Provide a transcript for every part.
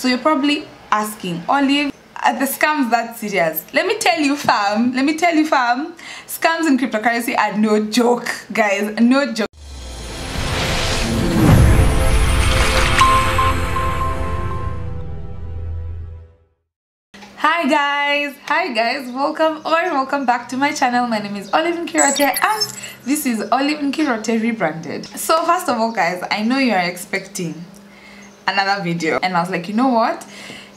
So you're probably asking, Olive, are the scams that serious? Let me tell you fam, let me tell you fam, scams in cryptocurrency are no joke, guys, no joke. Hi guys, hi guys, welcome or welcome back to my channel. My name is Olive Nkirote and this is Olive Nkirote rebranded. So first of all guys, I know you are expecting another video. And I was like, you know what?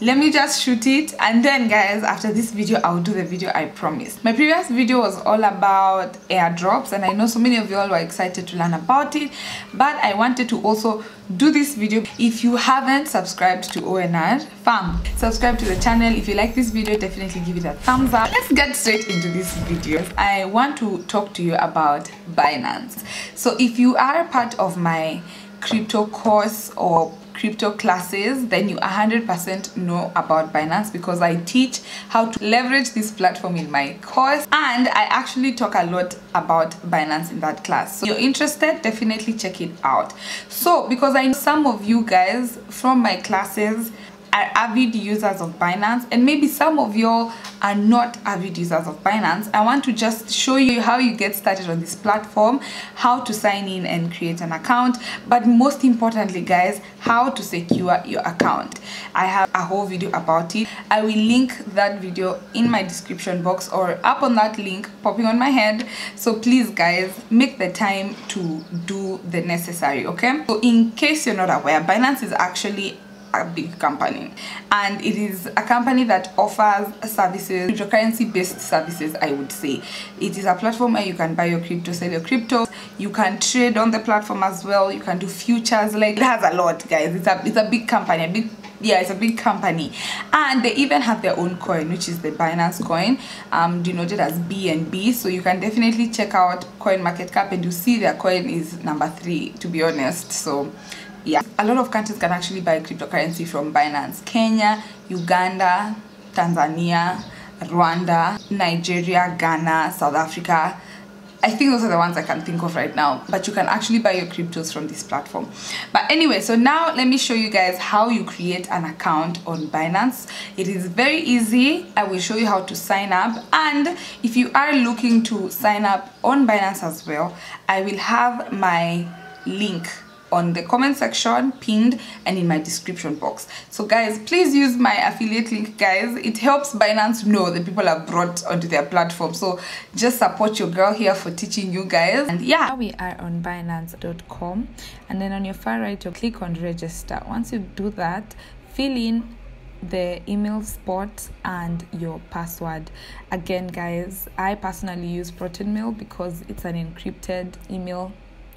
let me just shoot it. And then guys after this video i'll do the video i promised. My previous video was all about airdrops and i know so many of you all were excited to learn about it but i wanted to also do this video. If you haven't subscribed to onr fam subscribe to the channel. If you like this video definitely give it a thumbs up. Let's get straight into this video. I want to talk to you about binance. So if you are a part of my crypto course or crypto classes then you 100% know about Binance because I teach how to leverage this platform in my course and I actually talk a lot about Binance in that class. So you're interested, definitely check it out. So because I know some of you guys from my classes are avid users of Binance and maybe some of y'all are not avid users of Binance, I want to just show you how you get started on this platform, how to sign in and create an account, but most importantly guys, how to secure your account. I have a whole video about it. I will link that video in my description box or up on that link popping on my head. So please guys, make the time to do the necessary, okay? So in case you're not aware, Binance is actually a big company. And it is a company that offers services cryptocurrency based services i would say. It is a platform where you can buy your crypto sell your crypto. You can trade on the platform as well. You can do futures. Like it has a lot guys. It's a it's a big company a big yeah it's a big company. And they even have their own coin which is the binance coin um denoted as bnb so you can definitely check out coin market cap and you see their coin is number three to be honest. So yeah a lot of countries can actually buy cryptocurrency from binance kenya uganda tanzania rwanda nigeria ghana south africa I think those are the ones I can think of right now. But you can actually buy your cryptos from this platform. But anyway, so now let me show you guys how you create an account on Binance. It is very easy. I will show you how to sign up. And if you are looking to sign up on Binance as well, I will have my link on the comment section pinned and in my description box. So guys please use my affiliate link guys. It helps binance know the people are brought onto their platform. So just support your girl here for teaching you guys. And yeah. Now we are on binance.com and then on your far right you click on register. Once you do that fill in the email spot and your password. Again guys i personally use protonmail because it's an encrypted email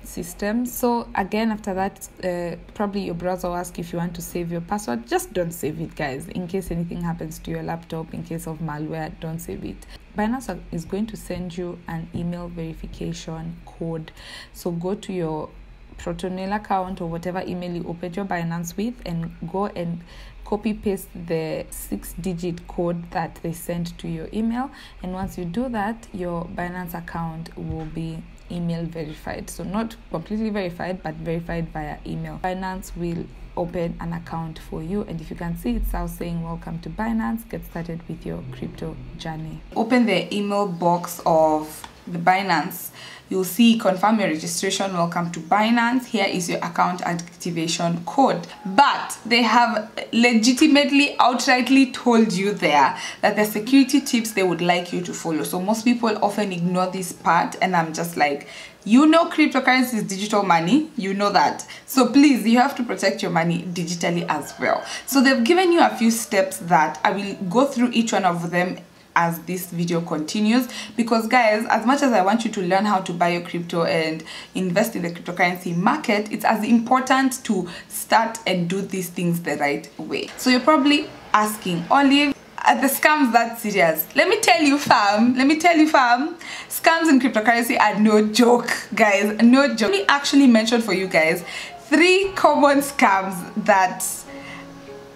system. So again after that uh, probably your browser will ask if you want to save your password. Just don't save it guys. In case anything happens to your laptop in case of malware don't save it. Binance is going to send you an email verification code. So go to your protonmail account or whatever email you opened your binance with and go and copy paste the six digit code that they sent to your email. And once you do that your binance account will be email verified. So not completely verified but verified via email. Binance will open an account for you. And if you can see it's now saying welcome to binance. Get started with your crypto journey. Open the email box of the binance you'll see confirm your registration welcome to binance. Here is your account activation code. But they have legitimately outrightly told you there that the security tips they would like you to follow. So most people often ignore this part and i'm just like you know cryptocurrency is digital money you know that. So please you have to protect your money digitally as well. So they've given you a few steps that i will go through each one of them as this video continues. Because guys as much as i want you to learn how to buy your crypto and invest in the cryptocurrency market it's as important to start and do these things the right way. So you're probably asking olive are the scams that serious? Let me tell you fam. Let me tell you fam. Scams in cryptocurrency are no joke guys. No joke. Let me actually mention for you guys three common scams that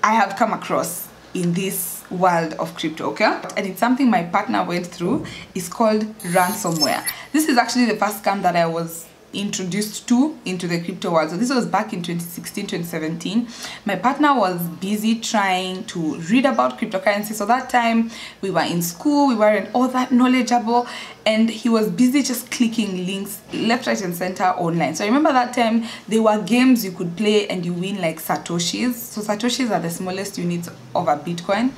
i have come across in this world of crypto okay? And it's something my partner went through. It's called ransomware. This is actually the first scam that i was introduced to into the crypto world. So this was back in 2016 2017 my partner was busy trying to read about cryptocurrency. So that time we were in school we weren't all that knowledgeable and he was busy just clicking links left right and center online. So I remember that time there were games you could play and you win like satoshis. So satoshis are the smallest units of a bitcoin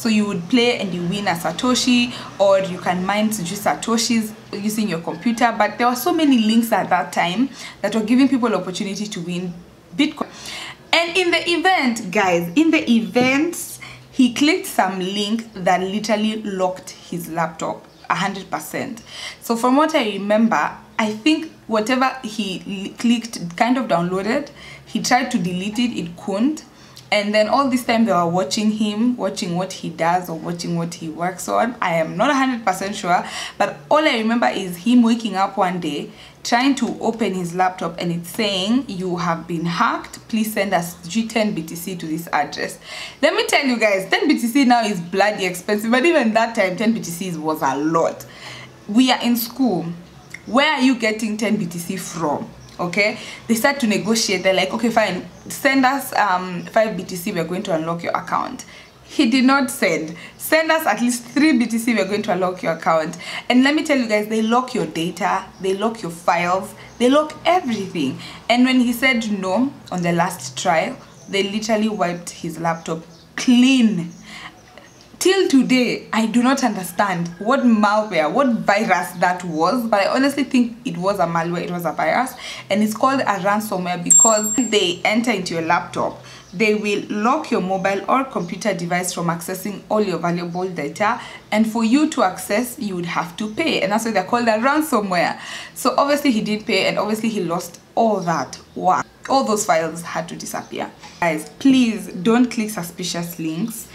so you would play and you win a satoshi or you can mine to just satoshis using your computer. But there were so many links at that time that were giving people opportunity to win bitcoin. And in the event guys in the event he clicked some link that literally locked his laptop 100% so from what i remember i think whatever he clicked kind of downloaded he tried to delete it it couldn't and then all this time they were watching him watching what he does or watching what he works on. I am not 100% sure but all i remember is him waking up one day trying to open his laptop and it's saying you have been hacked. Please send us g10 btc to this address. Let me tell you guys 10 btc now is bloody expensive but even that time 10 btc was a lot. We are in school. Where are you getting 10 btc from okay? They start to negotiate. They're like okay fine. Send us um 5 btc we're going to unlock your account. He did not send. Send us at least 3 btc we're going to unlock your account. And let me tell you guys they lock your data they lock your files they lock everything. And when he said no on the last trial they literally wiped his laptop clean till today i do not understand what malware what virus that was but i honestly think it was a malware it was a virus and it's called a ransomware because they enter into your laptop they will lock your mobile or computer device from accessing all your valuable data and for you to access you would have to pay and that's why they're called a ransomware. So obviously he did pay and obviously he lost all that wow all those files had to disappear. Guys please don't click suspicious links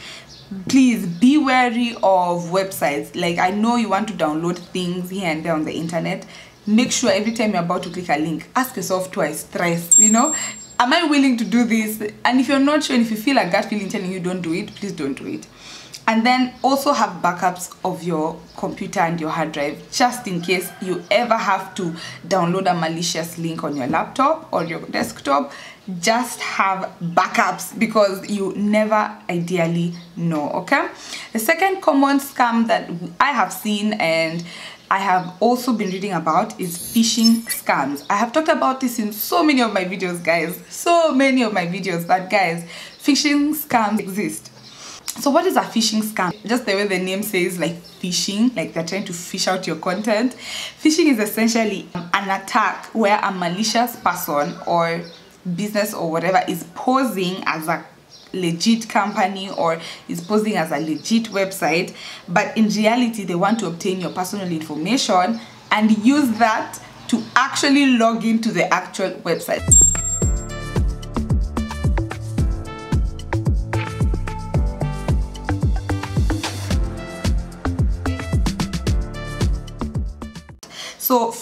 please be wary of websites. Like i know you want to download things here and there on the internet. Make sure every time you're about to click a link ask yourself twice thrice you know? Am i willing to do this? And if you're not sure and if you feel a gut feeling telling you don't do it please don't do it and then also have backups of your computer and your hard drive just in case you ever have to download a malicious link on your laptop or your desktop just have backups because you never ideally know okay the second common scam that i have seen and I have also been reading about is phishing scams. I have talked about this in so many of my videos, guys. So many of my videos that, guys, phishing scams exist. So what is a phishing scam? Just the way the name says, like phishing, like they're trying to fish out your content. Phishing is essentially um, an attack where a malicious person or business or whatever is posing as a legit company or is posing as a legit website but in reality they want to obtain your personal information and use that to actually log into the actual website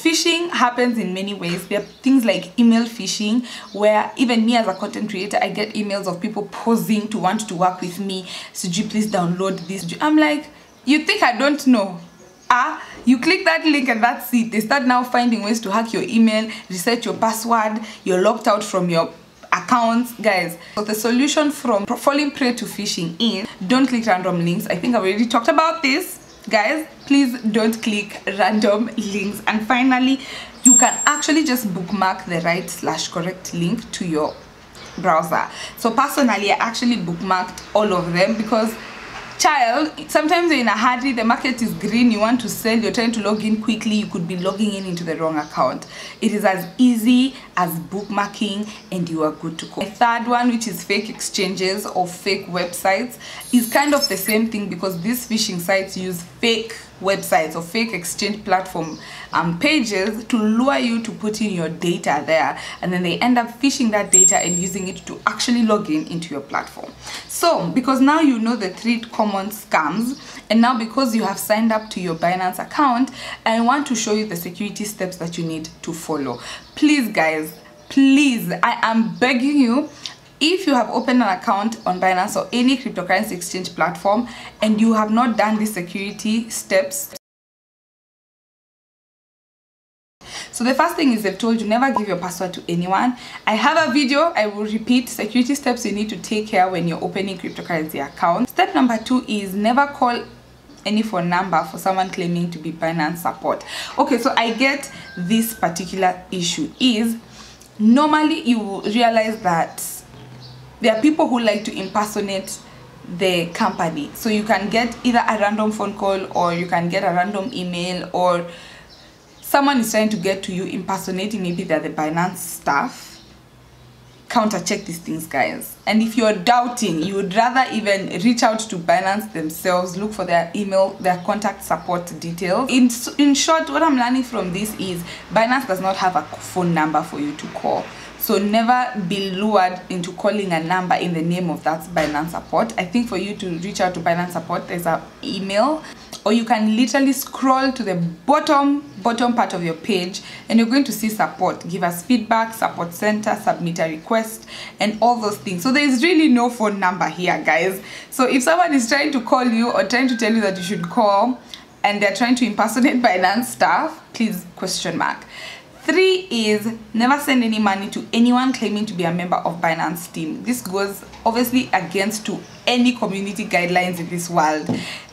phishing happens in many ways. There are things like email phishing where even me as a content creator, I get emails of people posing to want to work with me. So you please download this. I'm like, you think I don't know? Ah, you click that link and that's it. They start now finding ways to hack your email, reset your password, you're locked out from your accounts guys so the solution from falling prey to phishing is don't click random links i think i've already talked about this guys please don't click random links. And finally you can actually just bookmark the right slash correct link to your browser. So personally i actually bookmarked all of them because child sometimes you're in a hurry the market is green you want to sell you're trying to log in quickly you could be logging in into the wrong account. It is as easy as bookmarking and you are good to go. The third one which is fake exchanges or fake websites is kind of the same thing because these phishing sites use fake websites or fake exchange platform um, pages to lure you to put in your data there. And then they end up phishing that data and using it to actually log in into your platform. So because now you know the three common scams and now because you have signed up to your Binance account I want to show you the security steps that you need to follow. Please guys please I am begging you if you have opened an account on Binance or any cryptocurrency exchange platform and you have not done the security steps so the first thing is they've told you never give your password to anyone i have a video i will repeat security steps you need to take care when you're opening cryptocurrency account step number two is never call any phone number for someone claiming to be Binance support. Okay, so I get this particular issue is normally you will realize that there are people who like to impersonate the company. So you can get either a random phone call or you can get a random email or someone is trying to get to you impersonating maybe they're the binance staff. Counter check these things guys. And if you're doubting you would rather even reach out to binance themselves look for their email their contact support details. In in short what i'm learning from this is binance does not have a phone number for you to call so never be lured into calling a number in the name of that Binance support. I think for you to reach out to Binance support, there's an email or you can literally scroll to the bottom bottom part of your page and you're going to see support. Give us feedback support center submit a request and all those things. So there is really no phone number here guys. So if someone is trying to call you or trying to tell you that you should call and they're trying to impersonate Binance staff please question mark Three is never send any money to anyone claiming to be a member of Binance team. This goes obviously against to any community guidelines in this world.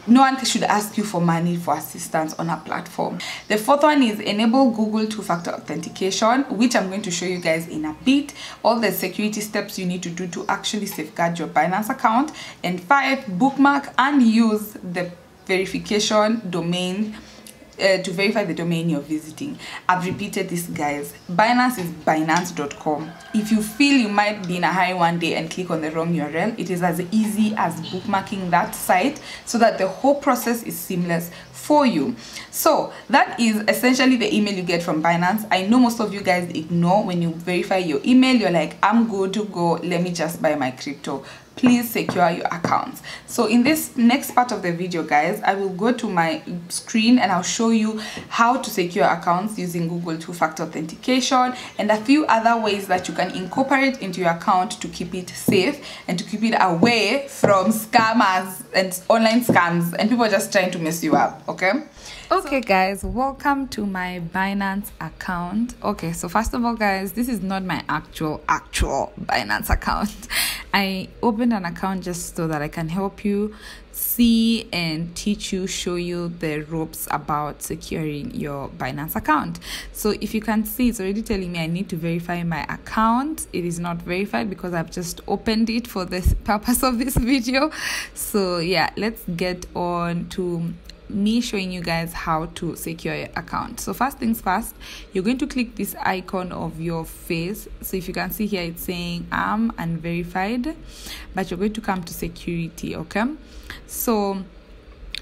No one should ask you for money for assistance on a platform. The fourth one is enable Google two-factor authentication, which I'm going to show you guys in a bit. All the security steps you need to do to actually safeguard your Binance account. And five, bookmark and use the verification domain uh, to verify the domain you're visiting. I've repeated this, guys. Binance is binance.com. If you feel you might be in a hurry one day and click on the wrong URL, it is as easy as bookmarking that site so that the whole process is seamless for you. So that is essentially the email you get from Binance. I know most of you guys ignore when you verify your email. You're like, I'm good to go. Let me just buy my crypto please secure your accounts so in this next part of the video guys i will go to my screen and i'll show you how to secure accounts using google two-factor authentication and a few other ways that you can incorporate into your account to keep it safe and to keep it away from scammers and online scams and people just trying to mess you up okay? Okay guys welcome to my binance account. Okay so first of all guys this is not my actual actual binance account i opened an account just so that i can help you see and teach you show you the ropes about securing your binance account. So if you can see it's already telling me i need to verify my account. It is not verified because i've just opened it for the purpose of this video. So yeah let's get on to me showing you guys how to secure your account. So first things first you're going to click this icon of your face. So if you can see here it's saying i'm unverified but you're going to come to security okay? So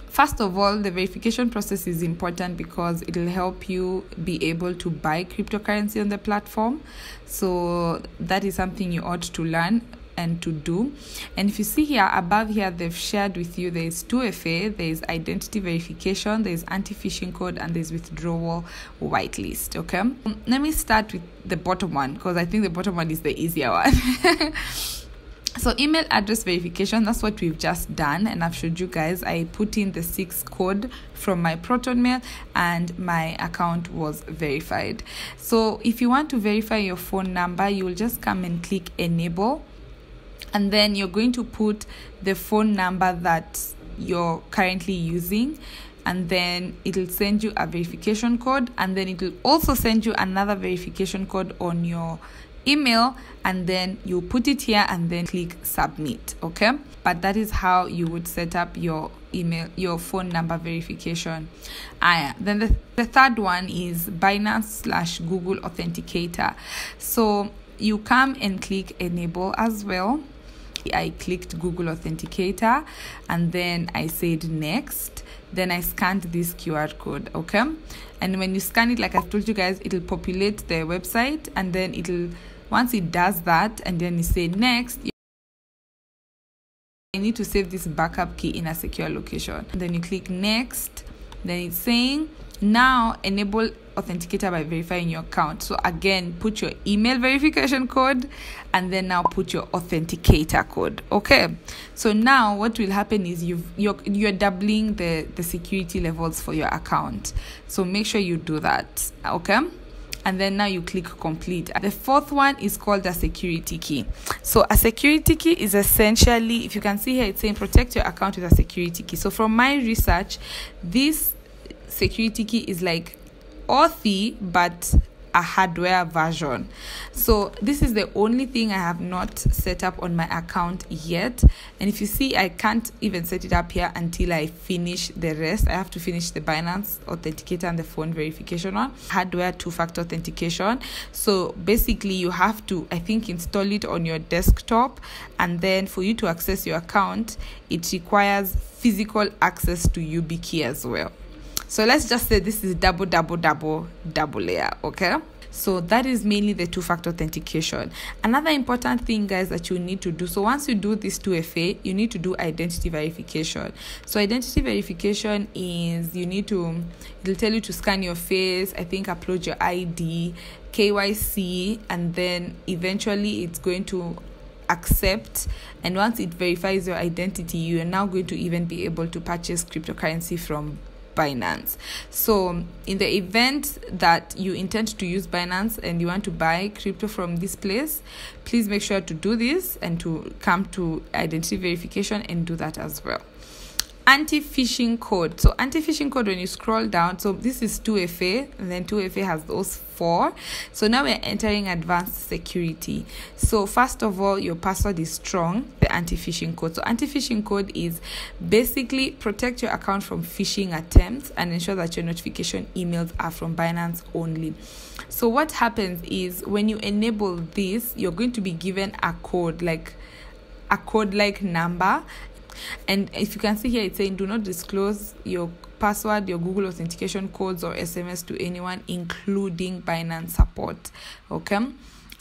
first of all the verification process is important because it will help you be able to buy cryptocurrency on the platform. So that is something you ought to learn and to do. And if you see here above here, they've shared with you there is 2FA, there is identity verification, there is anti phishing code, and there's withdrawal whitelist. Okay, let me start with the bottom one because I think the bottom one is the easier one. so email address verification that's what we've just done and i've showed you guys i put in the six code from my proton mail and my account was verified so if you want to verify your phone number you will just come and click enable and then you're going to put the phone number that you're currently using and then it'll send you a verification code and then it will also send you another verification code on your email and then you put it here and then click submit okay? But that is how you would set up your email your phone number verification. Ah, then the, the third one is binance slash google authenticator. So you come and click enable as well I clicked Google Authenticator and then I said next. Then I scanned this QR code, okay? And when you scan it, like I've told you guys, it'll populate the website and then it'll, once it does that, and then you say next, I need to save this backup key in a secure location. Then you click next, then it's saying now enable authenticator by verifying your account. So again put your email verification code and then now put your authenticator code okay? So now what will happen is you you're, you're doubling the the security levels for your account. So make sure you do that okay? And then now you click complete. The fourth one is called a security key. So a security key is essentially if you can see here it's saying protect your account with a security key. So from my research this security key is like Authy but a hardware version. So this is the only thing i have not set up on my account yet. And if you see i can't even set it up here until i finish the rest. I have to finish the binance authenticator and the phone verification one. Hardware two-factor authentication. So basically you have to i think install it on your desktop. And then for you to access your account it requires physical access to YubiKey as well so let's just say this is double, double, double, double layer, okay? So that is mainly the two-factor authentication. Another important thing, guys, that you need to do. So once you do this 2FA, you need to do identity verification. So identity verification is you need to it'll tell you to scan your face, I think upload your ID, KYC, and then eventually it's going to accept and once it verifies your identity you are now going to even be able to purchase cryptocurrency from Binance. So, in the event that you intend to use Binance and you want to buy crypto from this place, please make sure to do this and to come to identity verification and do that as well anti-phishing code. So anti-phishing code when you scroll down so this is 2fa and then 2fa has those four. So now we're entering advanced security. So first of all your password is strong the anti-phishing code. So anti-phishing code is basically protect your account from phishing attempts and ensure that your notification emails are from binance only. So what happens is when you enable this you're going to be given a code like a code like number and if you can see here, it's saying do not disclose your password, your Google authentication codes, or SMS to anyone, including Binance support. Okay.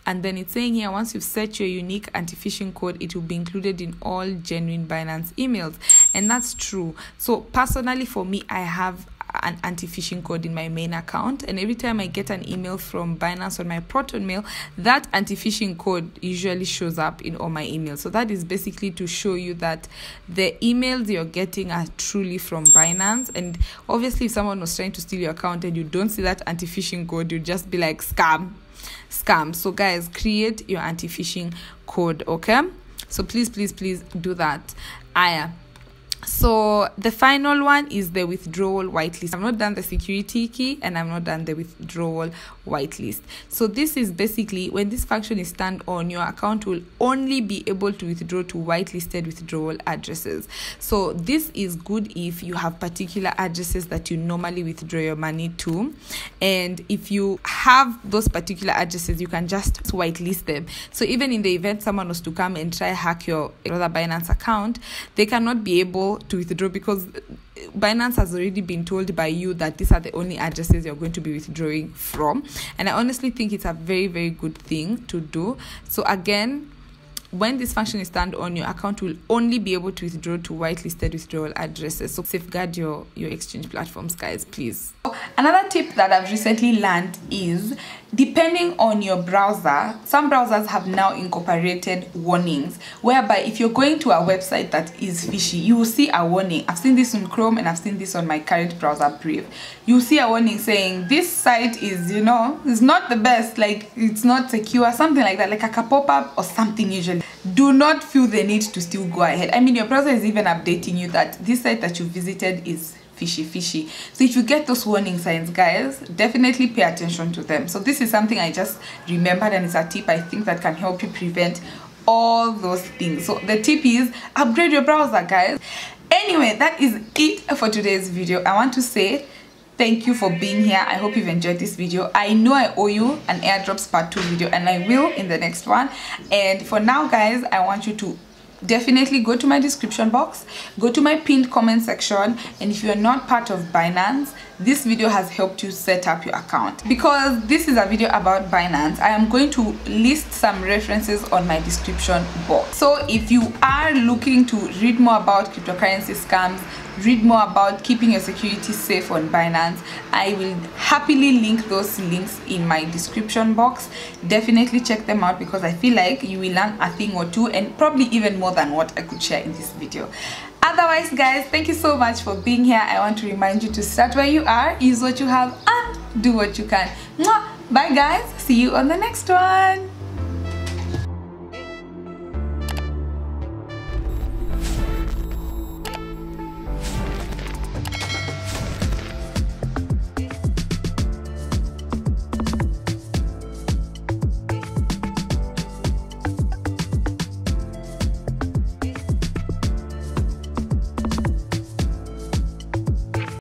And then it's saying here, once you've set your unique anti phishing code, it will be included in all genuine Binance emails. And that's true. So, personally, for me, I have an anti-phishing code in my main account. And every time i get an email from binance on my proton mail that anti-phishing code usually shows up in all my emails. So that is basically to show you that the emails you're getting are truly from binance. And obviously if someone was trying to steal your account and you don't see that anti-phishing code you just be like scam scam. So guys create your anti-phishing code okay? So please please please do that. Aya so the final one is the withdrawal whitelist. I've not done the security key and i've not done the withdrawal whitelist. So this is basically when this function is turned on your account will only be able to withdraw to whitelisted withdrawal addresses. So this is good if you have particular addresses that you normally withdraw your money to. And if you have those particular addresses you can just whitelist them. So even in the event someone was to come and try hack your other binance account they cannot be able to withdraw because uh, Binance has already been told by you that these are the only addresses you're going to be withdrawing from. And I honestly think it's a very, very good thing to do. So, again, when this function is turned on, your account will only be able to withdraw to whitelisted withdrawal addresses. So safeguard your, your exchange platforms, guys, please. Another tip that I've recently learned is depending on your browser, some browsers have now incorporated warnings whereby if you're going to a website that is fishy, you will see a warning. I've seen this on Chrome and I've seen this on my current browser Brave. You'll see a warning saying this site is, you know, is not the best, like it's not secure, something like that, like a pop-up or something usually. Do not feel the need to still go ahead. I mean, your browser is even updating you that this site that you visited is fishy fishy. So if you get those warning signs guys definitely pay attention to them. So this is something i just remembered and it's a tip i think that can help you prevent all those things. So the tip is upgrade your browser guys. Anyway that is it for today's video. I want to say thank you for being here. I hope you've enjoyed this video. I know i owe you an airdrops part two video and i will in the next one. And for now guys i want you to definitely go to my description box go to my pinned comment section and if you're not part of binance this video has helped you set up your account because this is a video about binance i am going to list some references on my description box so if you are looking to read more about cryptocurrency scams read more about keeping your security safe on Binance, I will happily link those links in my description box. Definitely check them out because I feel like you will learn a thing or two and probably even more than what I could share in this video. Otherwise, guys, thank you so much for being here. I want to remind you to start where you are, use what you have, and do what you can. Mwah! bye guys see you on the next one